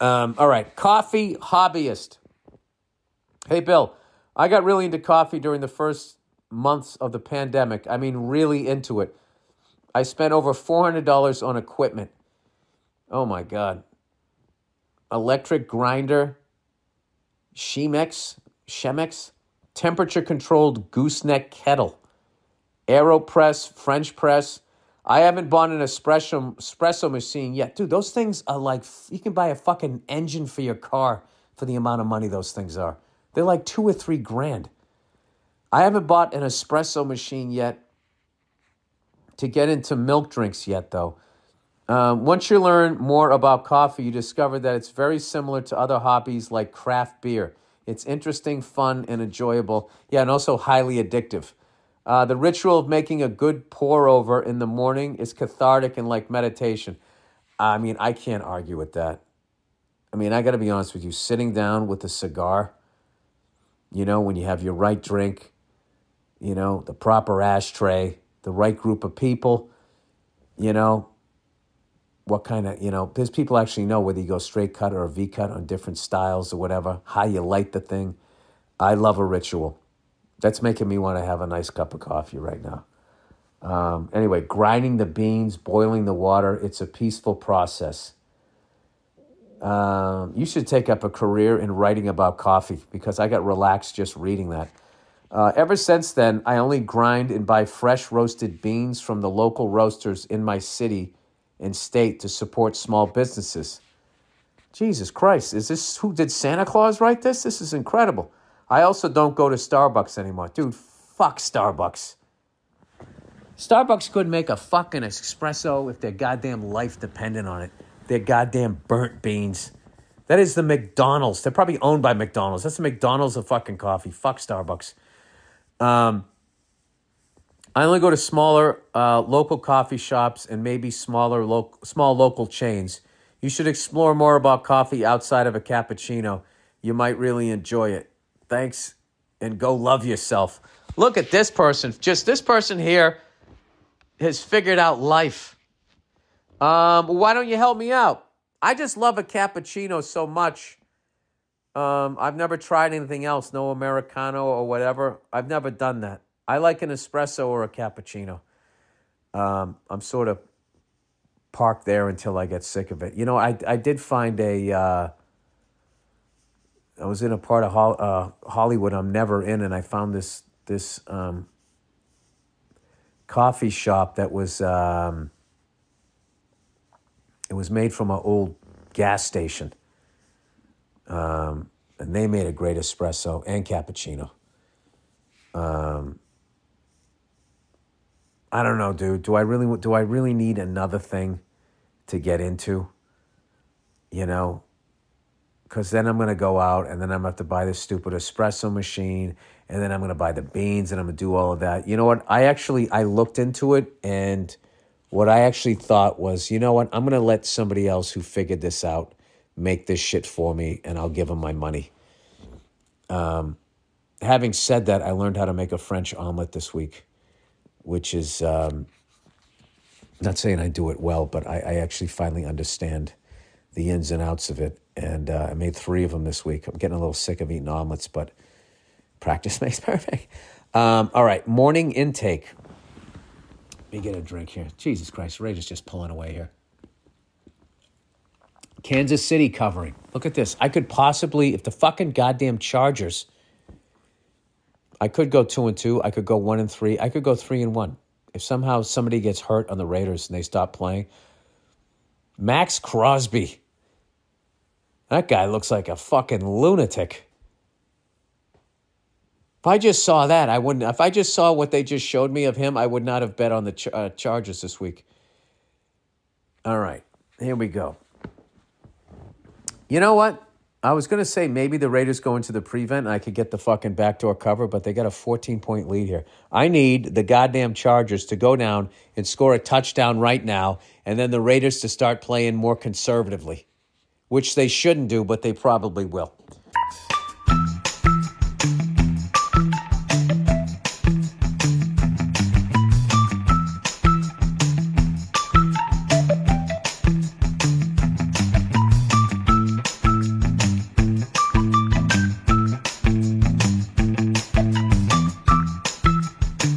Um, all right, coffee hobbyist. Hey, Bill, I got really into coffee during the first months of the pandemic. I mean, really into it. I spent over $400 on equipment. Oh my God. Electric grinder, Chemex, Chemex, temperature controlled gooseneck kettle, AeroPress, French press. I haven't bought an espresso, espresso machine yet. Dude, those things are like, you can buy a fucking engine for your car for the amount of money those things are. They're like two or three grand. I haven't bought an espresso machine yet to get into milk drinks yet, though. Um, once you learn more about coffee, you discover that it's very similar to other hobbies like craft beer. It's interesting, fun, and enjoyable. Yeah, and also highly addictive. Uh, the ritual of making a good pour over in the morning is cathartic and like meditation. I mean, I can't argue with that. I mean, I got to be honest with you. Sitting down with a cigar, you know, when you have your right drink, you know, the proper ashtray, the right group of people, you know, what kind of, you know, there's people actually know whether you go straight cut or a V cut on different styles or whatever, how you light the thing. I love a ritual. That's making me want to have a nice cup of coffee right now. Um, anyway, grinding the beans, boiling the water, it's a peaceful process. Um, you should take up a career in writing about coffee because I got relaxed just reading that. Uh, ever since then, I only grind and buy fresh roasted beans from the local roasters in my city and state to support small businesses. Jesus Christ, is this who did Santa Claus write this? This is incredible. I also don't go to Starbucks anymore. Dude, fuck Starbucks. Starbucks could make a fucking espresso if their goddamn life depended on it. Their goddamn burnt beans. That is the McDonald's. They're probably owned by McDonald's. That's the McDonald's of fucking coffee. Fuck Starbucks. Um, I only go to smaller uh, local coffee shops and maybe smaller lo- small local chains. You should explore more about coffee outside of a cappuccino. You might really enjoy it. Thanks and go love yourself. Look at this person. Just this person here has figured out life. Um, why don't you help me out? I just love a cappuccino so much. Um, I've never tried anything else, no Americano or whatever. I've never done that. I like an espresso or a cappuccino. Um, I'm sort of parked there until I get sick of it. You know, I, I did find a. Uh, I was in a part of Hol- uh, Hollywood I'm never in, and I found this this um, coffee shop that was um, it was made from an old gas station, um, and they made a great espresso and cappuccino. Um, I don't know, dude. Do I really do I really need another thing to get into? You know, because then I'm gonna go out and then I'm gonna have to buy this stupid espresso machine and then I'm gonna buy the beans and I'm gonna do all of that. You know what? I actually I looked into it and what I actually thought was, you know what? I'm gonna let somebody else who figured this out make this shit for me and I'll give them my money. Um, having said that, I learned how to make a French omelet this week, which is um, not saying I do it well, but I, I actually finally understand the ins and outs of it. And uh, I made three of them this week. I'm getting a little sick of eating omelets, but practice makes perfect. Um, all right, morning intake. Let me get a drink here. Jesus Christ, is just pulling away here. Kansas City covering. Look at this. I could possibly, if the fucking goddamn Chargers, I could go two and two. I could go one and three. I could go three and one. If somehow somebody gets hurt on the Raiders and they stop playing, Maxx Crosby. That guy looks like a fucking lunatic. If I just saw that, I wouldn't. If I just saw what they just showed me of him, I would not have bet on the ch- uh, Chargers this week. All right, here we go. You know what? I was going to say maybe the Raiders go into the prevent and I could get the fucking backdoor cover, but they got a 14 point lead here. I need the goddamn Chargers to go down and score a touchdown right now, and then the Raiders to start playing more conservatively, which they shouldn't do, but they probably will.